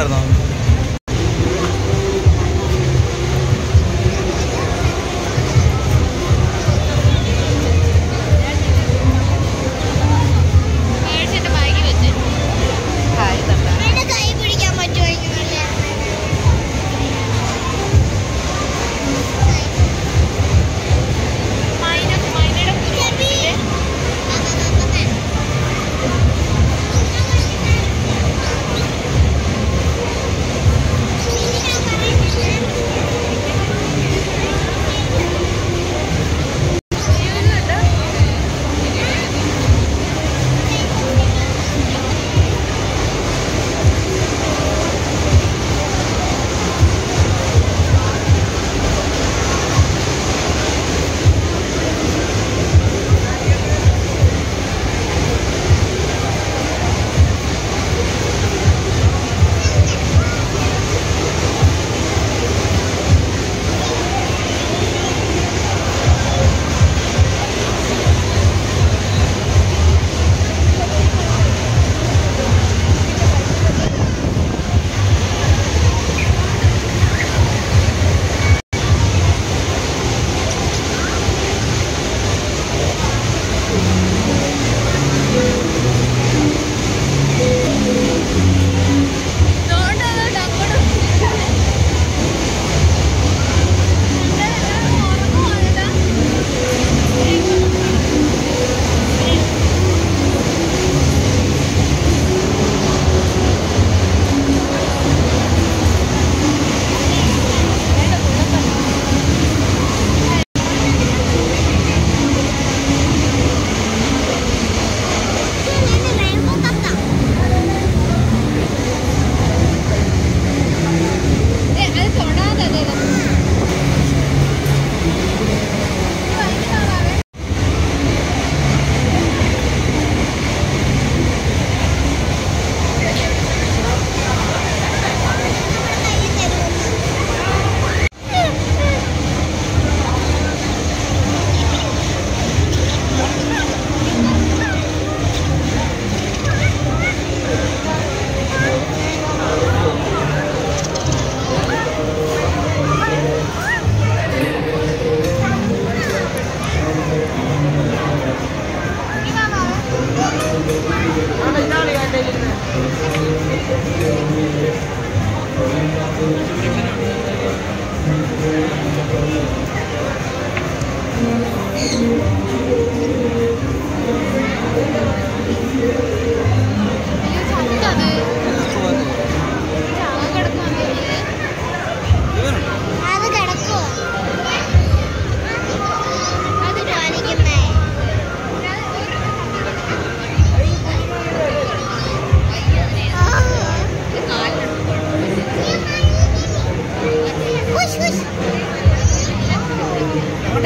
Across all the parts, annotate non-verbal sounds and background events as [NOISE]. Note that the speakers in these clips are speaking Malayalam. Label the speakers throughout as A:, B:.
A: இருந்தால்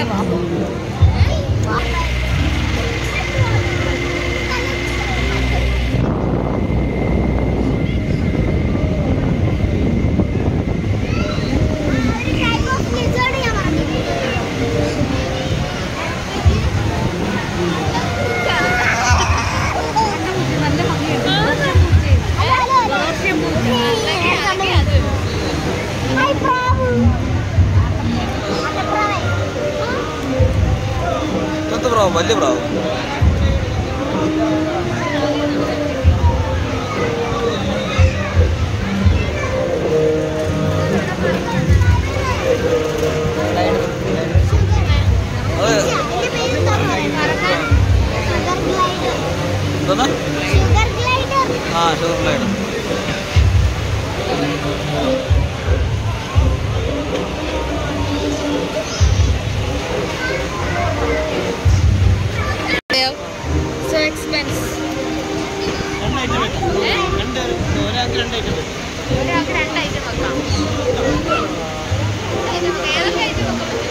A: 干嘛？
B: bravo. എക്സ്പെൻസ് ഒരാൾക്ക് രണ്ട് ഐറ്റം വെക്കാം ഏതൊക്കെ ഐറ്റം വെക്കാൻ പറ്റും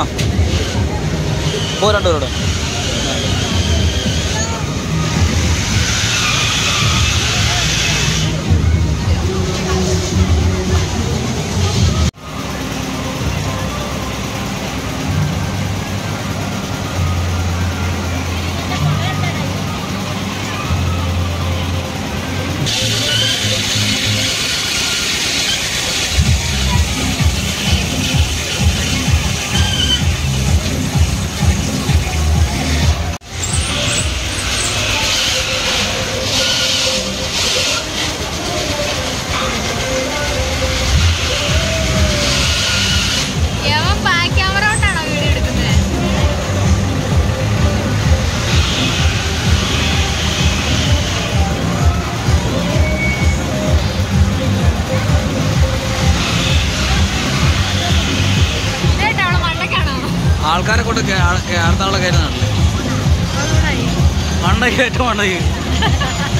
B: ആ പോ രണ്ടുപേരോട്. ആൾക്കാരെ കൊണ്ട് അടുത്താളെ കയറുന്നതാണല്ലേ
C: അതുകൊണ്ടായി
B: മണ്ടയ്ക്ക് ഏറ്റവും മണ്ടയ്ക്ക് [LAUGHS]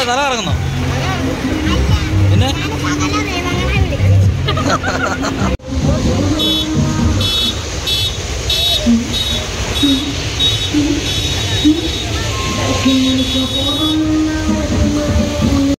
B: എന്താ തല കറങ്ങുന്നോ പിന്നെ [LAUGHS]